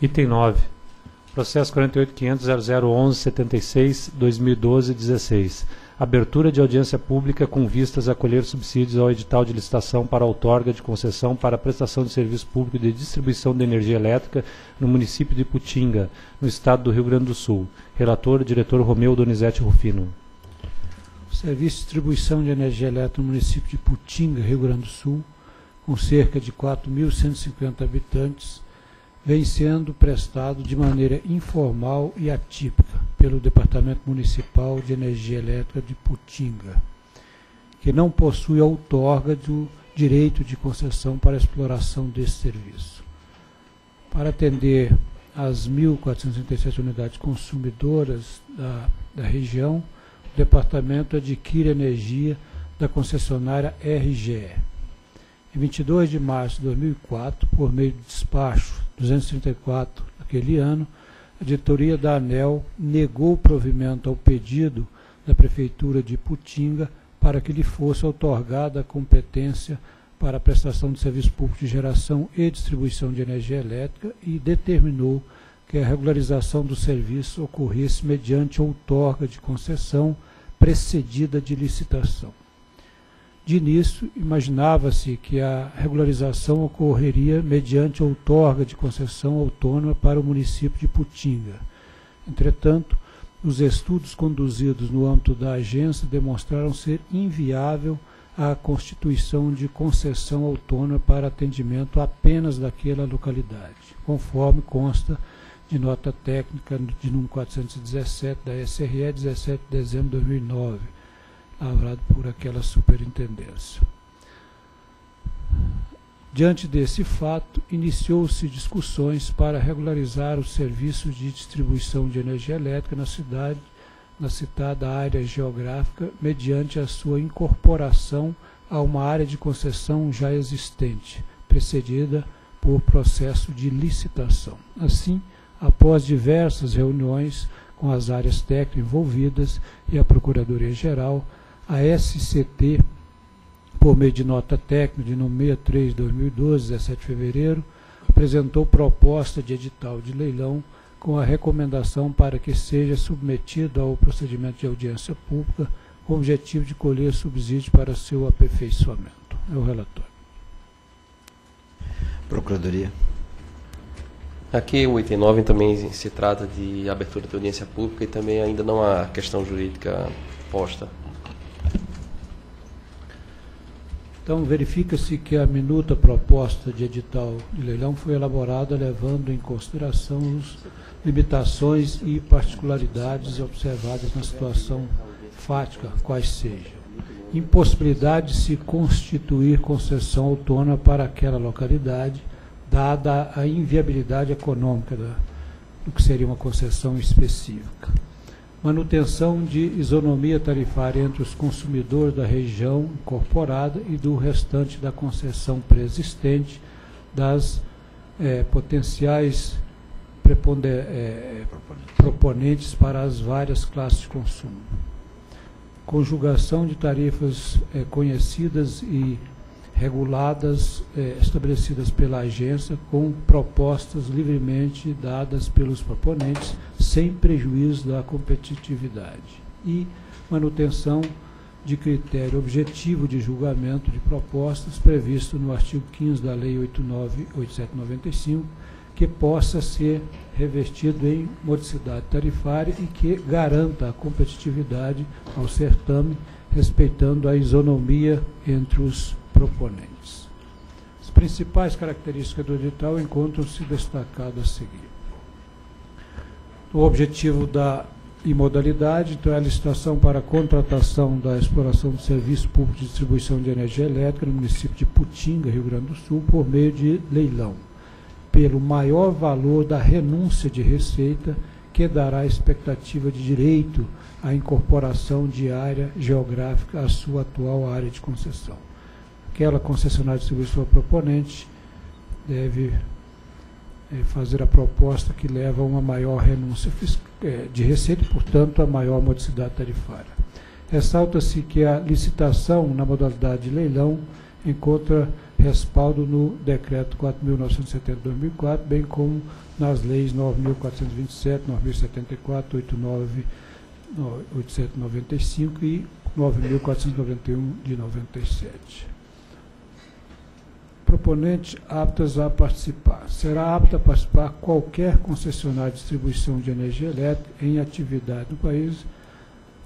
Item 9. Processo 48.500.0011.76.2012.16. Abertura de audiência pública com vistas a colher subsídios ao edital de licitação para outorga de concessão para prestação de serviço público de distribuição de energia elétrica no município de Putinga, no estado do Rio Grande do Sul. Relator, diretor Romeu Donizete Rufino. O serviço de distribuição de energia elétrica no município de Putinga, Rio Grande do Sul, com cerca de 4.150 habitantes, vem sendo prestado de maneira informal e atípica pelo Departamento Municipal de Energia Elétrica de Putinga, que não possui outorga do direito de concessão para exploração desse serviço. Para atender as 1.437 unidades consumidoras da, da região, o departamento adquire energia da concessionária RGE. Em 22 de março de 2004, por meio de despacho 234 daquele ano, a diretoria da ANEL negou provimento ao pedido da Prefeitura de Putinga para que lhe fosse otorgada a competência para a prestação de serviço público de geração e distribuição de energia elétrica e determinou que a regularização do serviço ocorresse mediante outorga de concessão precedida de licitação. De início, imaginava-se que a regularização ocorreria mediante outorga de concessão autônoma para o município de Putinga. Entretanto, os estudos conduzidos no âmbito da agência demonstraram ser inviável a constituição de concessão autônoma para atendimento apenas daquela localidade, conforme consta de nota técnica de número 417 da SRE 17 de dezembro de 2009 lavrado por aquela superintendência. Diante desse fato, iniciou-se discussões para regularizar os serviços de distribuição de energia elétrica na cidade, na citada área geográfica, mediante a sua incorporação a uma área de concessão já existente, precedida por processo de licitação. Assim, após diversas reuniões com as áreas técnicas envolvidas e a Procuradoria-Geral, a SCT, por meio de nota técnica de número 63 de 2012, 17 de fevereiro, apresentou proposta de edital de leilão com a recomendação para que seja submetido ao procedimento de audiência pública com o objetivo de colher subsídio para seu aperfeiçoamento. É o relatório. Procuradoria. Aqui o item 9 também se trata de abertura de audiência pública e também ainda não há questão jurídica posta. Então, verifica-se que a minuta proposta de edital de leilão foi elaborada levando em consideração as limitações e particularidades observadas na situação fática, quais sejam. Impossibilidade de se constituir concessão autônoma para aquela localidade, dada a inviabilidade econômica da, do que seria uma concessão específica manutenção de isonomia tarifária entre os consumidores da região incorporada e do restante da concessão preexistente das é, potenciais é, proponentes para as várias classes de consumo. Conjugação de tarifas é, conhecidas e reguladas, estabelecidas pela agência, com propostas livremente dadas pelos proponentes, sem prejuízo da competitividade. E manutenção de critério objetivo de julgamento de propostas previsto no artigo 15 da Lei 898795, que possa ser revestido em modicidade tarifária e que garanta a competitividade ao certame, respeitando a isonomia entre os proponentes. As principais características do edital encontram-se destacadas a seguir. O objetivo da imodalidade, então é a licitação para a contratação da exploração do serviço público de distribuição de energia elétrica no município de Putinga, Rio Grande do Sul, por meio de leilão, pelo maior valor da renúncia de receita que dará expectativa de direito à incorporação de área geográfica à sua atual área de concessão. Aquela concessionária de serviço proponente deve fazer a proposta que leva a uma maior renúncia é, de receita e, portanto, a maior modicidade tarifária. Ressalta-se que a licitação na modalidade de leilão encontra respaldo no Decreto 4.970-2004, bem como nas leis 9.427, 9.074, 89, 895 e 9.491 de 97. Proponente aptas a participar. Será apta a participar qualquer concessionária de distribuição de energia elétrica em atividade no país,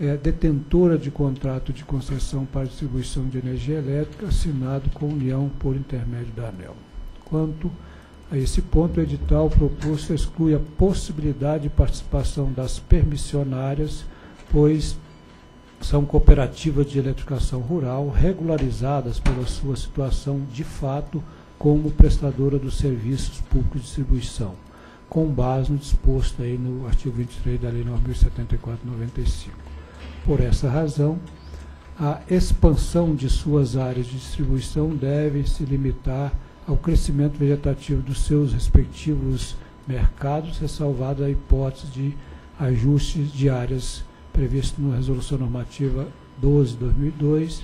é detentora de contrato de concessão para distribuição de energia elétrica assinado com a União por intermédio da ANEL. Quanto a esse ponto, o edital proposto exclui a possibilidade de participação das permissionárias, pois são cooperativas de eletrificação rural regularizadas pela sua situação de fato como prestadora dos serviços públicos de distribuição, com base no disposto aí no artigo 23 da Lei 9.074/95. Por essa razão, a expansão de suas áreas de distribuição deve se limitar ao crescimento vegetativo dos seus respectivos mercados, ressalvada a hipótese de ajustes de áreas previsto na Resolução Normativa 12/2002.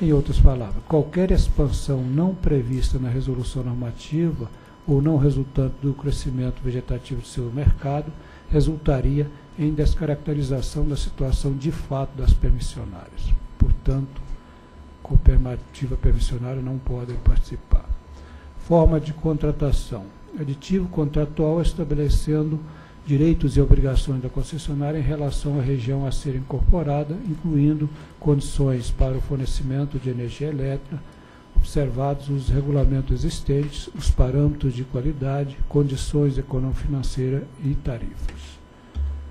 Em outras palavras, qualquer expansão não prevista na Resolução Normativa ou não resultante do crescimento vegetativo do seu mercado resultaria em descaracterização da situação de fato das permissionárias. Portanto, cooperativa permissionária não podem participar. Forma de contratação. Aditivo contratual estabelecendo direitos e obrigações da concessionária em relação à região a ser incorporada, incluindo condições para o fornecimento de energia elétrica, observados os regulamentos existentes, os parâmetros de qualidade, condições econômico-financeira e tarifas.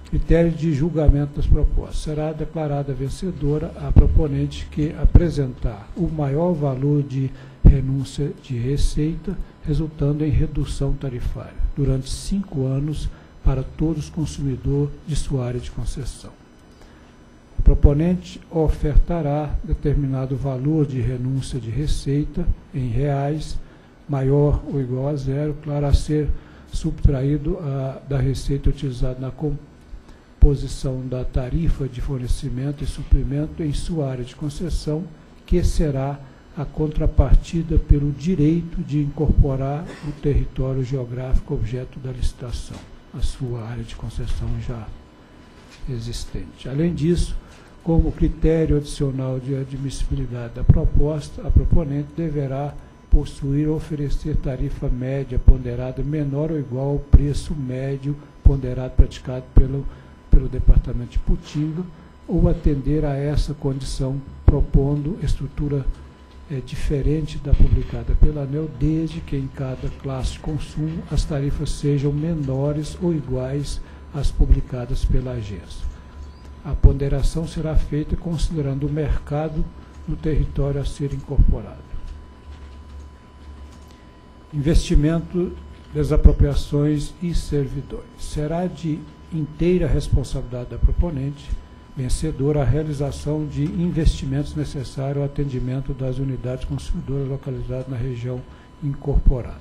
Critério de julgamento das propostas. Será declarada vencedora a proponente que apresentar o maior valor de renúncia de receita, resultando em redução tarifária, durante cinco anos, para todos os consumidores de sua área de concessão. O proponente ofertará determinado valor de renúncia de receita em reais, maior ou igual a zero, claro, a ser subtraído a, da receita utilizada na composição da tarifa de fornecimento e suprimento em sua área de concessão, que será a contrapartida pelo direito de incorporar o território geográfico objeto da licitação a sua área de concessão já existente. Além disso, como critério adicional de admissibilidade da proposta, a proponente deverá possuir ou oferecer tarifa média ponderada menor ou igual ao preço médio ponderado praticado pelo, pelo Departamento de Putinga, ou atender a essa condição propondo estrutura é, diferente da publicada pela ANEL, desde que em cada classe de consumo as tarifas sejam menores ou iguais às publicadas pela agência. A ponderação será feita considerando o mercado no território a ser incorporado. Investimento, desapropriações e servidores. Será de inteira responsabilidade da proponente vencedora a realização de investimentos necessários ao atendimento das unidades consumidoras localizadas na região incorporada,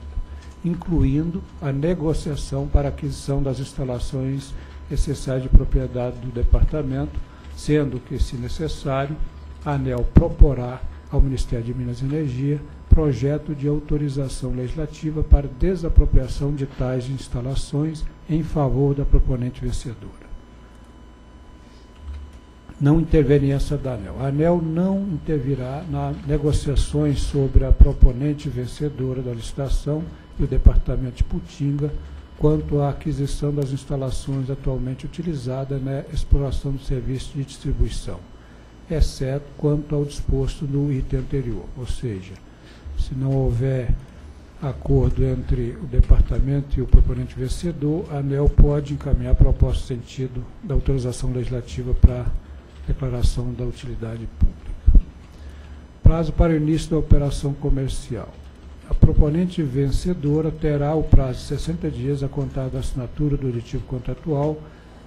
incluindo a negociação para aquisição das instalações essenciais de propriedade do departamento, sendo que, se necessário, a ANEL proporá ao Ministério de Minas e Energia projeto de autorização legislativa para desapropriação de tais instalações em favor da proponente vencedora não interveniência da ANEL. A ANEL não intervirá nas negociações sobre a proponente vencedora da licitação e o Departamento de Putinga quanto à aquisição das instalações atualmente utilizadas na exploração do serviço de distribuição, exceto quanto ao disposto no item anterior, ou seja, se não houver acordo entre o departamento e o proponente vencedor, a ANEL pode encaminhar a proposta no sentido da autorização legislativa para declaração da utilidade pública. Prazo para o início da operação comercial. A proponente vencedora terá o prazo de 60 dias a contar da assinatura do aditivo contratual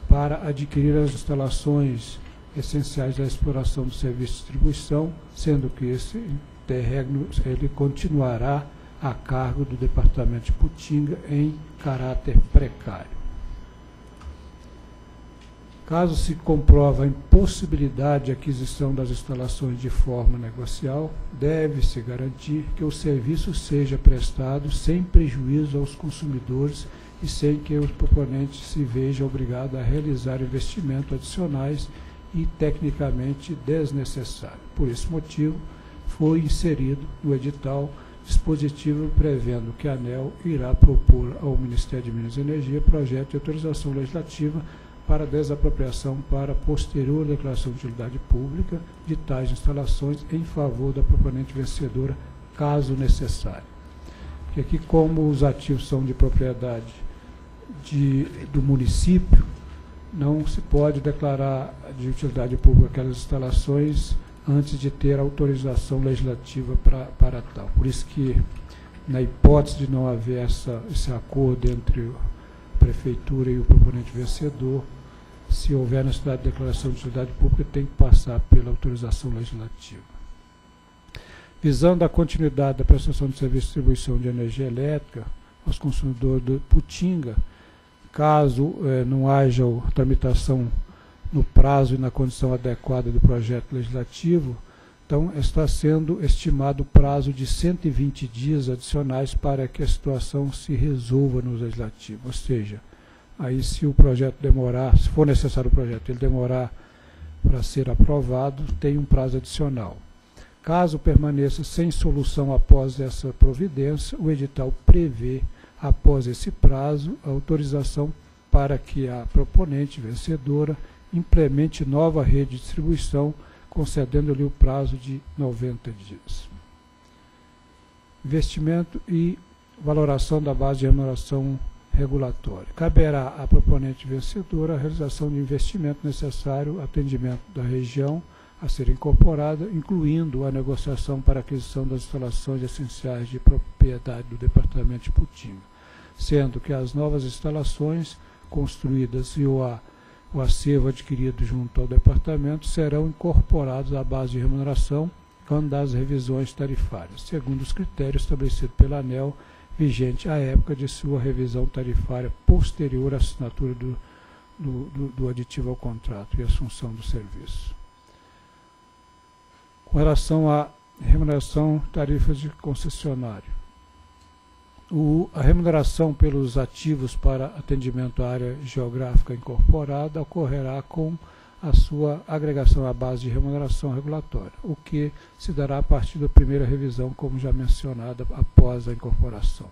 para adquirir as instalações essenciais da exploração do serviço de distribuição, sendo que esse interregno ele continuará a cargo do Departamento de Putinga em caráter precário. Caso se comprova a impossibilidade de aquisição das instalações de forma negocial, deve-se garantir que o serviço seja prestado sem prejuízo aos consumidores e sem que os proponentes se vejam obrigados a realizar investimentos adicionais e tecnicamente desnecessários. Por esse motivo, foi inserido no edital dispositivo prevendo que a ANEL irá propor ao Ministério de Minas e Energia projeto de autorização legislativa para desapropriação para posterior declaração de utilidade pública de tais instalações em favor da proponente vencedora, caso necessário. Porque aqui, como os ativos são de propriedade de, do município, não se pode declarar de utilidade pública aquelas instalações antes de ter autorização legislativa pra, para tal. Por isso que, na hipótese de não haver essa, esse acordo entre prefeitura e o proponente vencedor, se houver necessidade de declaração de utilidade pública, tem que passar pela autorização legislativa. Visando a continuidade da prestação de serviço de distribuição de energia elétrica aos consumidores do Putinga, caso eh, não haja tramitação no prazo e na condição adequada do projeto legislativo, então está sendo estimado o prazo de 120 dias adicionais para que a situação se resolva no legislativo, ou seja, Aí, se o projeto demorar, se for necessário o projeto, ele demorar para ser aprovado, tem um prazo adicional. Caso permaneça sem solução após essa providência, o edital prevê, após esse prazo, a autorização para que a proponente vencedora implemente nova rede de distribuição, concedendo-lhe o prazo de 90 dias. Investimento e valoração da base de remuneração regulatório. Caberá à proponente vencedora a realização de investimento necessário atendimento da região a ser incorporada, incluindo a negociação para aquisição das instalações essenciais de propriedade do Departamento de Putinga, sendo que as novas instalações construídas e o, a, o acervo adquirido junto ao Departamento serão incorporados à base de remuneração quando das revisões tarifárias, segundo os critérios estabelecidos pela ANEL vigente à época de sua revisão tarifária posterior à assinatura do, do, do, do aditivo ao contrato e assunção do serviço. Com relação à remuneração tarifas de concessionário, o, a remuneração pelos ativos para atendimento à área geográfica incorporada ocorrerá com a sua agregação à base de remuneração regulatória, o que se dará a partir da primeira revisão, como já mencionada, após a incorporação.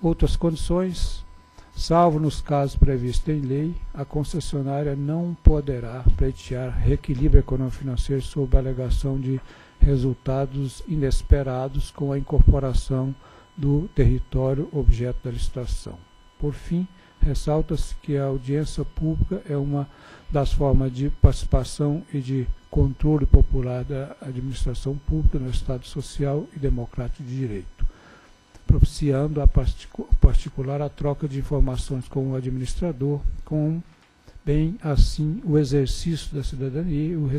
Outras condições, salvo nos casos previstos em lei, a concessionária não poderá pleitear reequilíbrio econômico-financeiro sob a alegação de resultados inesperados com a incorporação do território objeto da licitação. Por fim, ressalta-se que a audiência pública é uma das formas de participação e de controle popular da administração pública no Estado social e democrático de direito, propiciando a particular a troca de informações com o administrador, com bem assim o exercício da cidadania e o,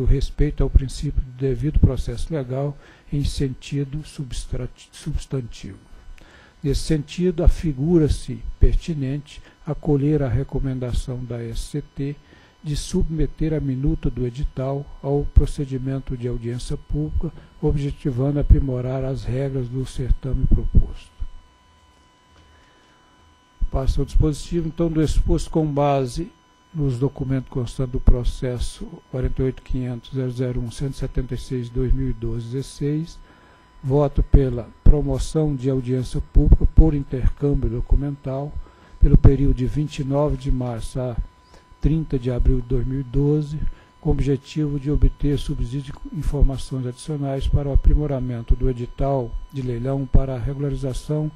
o respeito ao princípio do devido processo legal em sentido substantivo. Nesse sentido, afigura-se pertinente acolher a recomendação da SCT de submeter a minuta do edital ao procedimento de audiência pública, objetivando aprimorar as regras do certame proposto. Passa ao dispositivo, então, do exposto com base nos documentos constantes do processo 48.500.001.176.2012.16, voto pela promoção de audiência pública por intercâmbio documental pelo período de 29 de março a 30 de abril de 2012, com o objetivo de obter subsídio de informações adicionais para o aprimoramento do edital de leilão para a regularização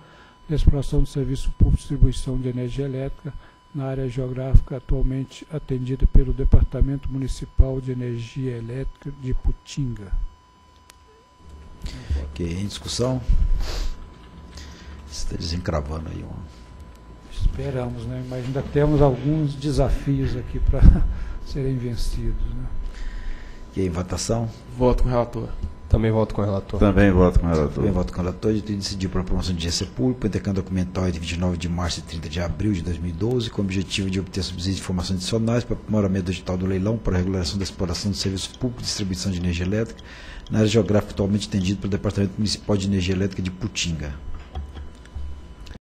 exploração do serviço público de distribuição de energia elétrica na área geográfica atualmente atendida pelo Departamento Municipal de Energia Elétrica de Putinga. Ok, em discussão? Está desencravando aí um. Esperamos, né? Mas ainda temos alguns desafios aqui para serem vencidos. Né? E em votação? Voto com o relator. Também voto com o relator. Também voto com o relator. Também voto com o relator. A diretoria decidiu por promoção de agência pública, intercâmbio documental entre 29 de março e 30 de abril de 2012, com o objetivo de obter subsídios de informações adicionais para o aprimoramento do edital do leilão para a regulação da exploração de serviços públicos de distribuição de energia elétrica na área geográfica atualmente atendida pelo Departamento Municipal de Energia Elétrica de Putinga.